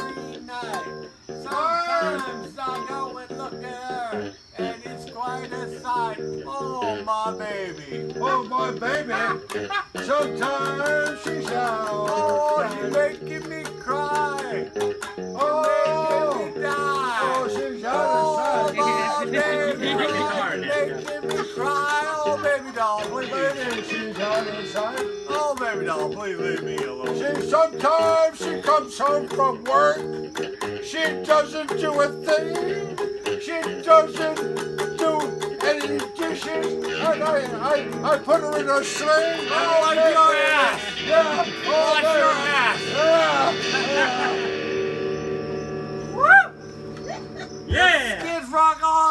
every night. Sometimes I go and look at her, and it's quite a sight. Oh, my baby. Oh, my baby. Sometimes she shouts. Oh, you're oh, oh, making me cry. Oh, Making me die. oh, she's out Oh, of sight. my baby. You're making me cry now. making me cry. Oh, baby doll, please. Baby, she's out of sight. Oh, baby doll, please leave me alone. She sometimes she comes home from work. She doesn't do a thing. She doesn't do any dishes. And I, I, I put her in a sling. Oh, like your ass. Yeah. Oh, Like your ass. Yeah. Yeah! Kids Rock Long Island.